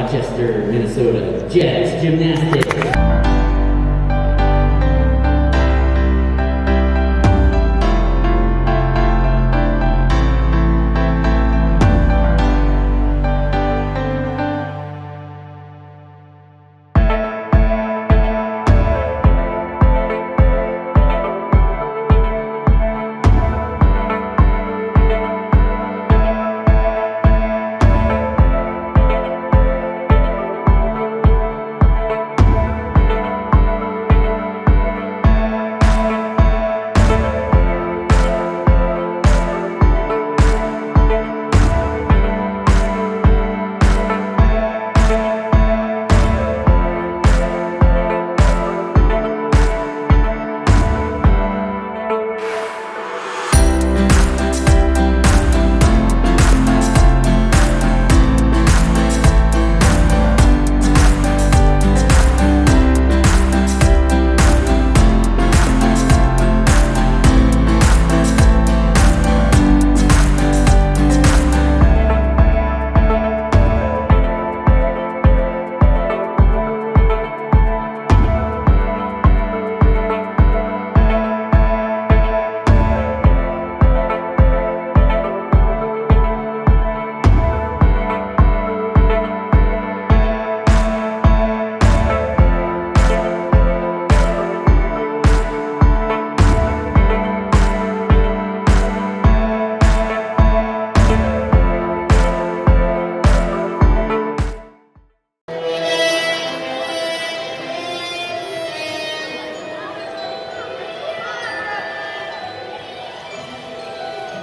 Rochester, Minnesota Jets Gymnastics.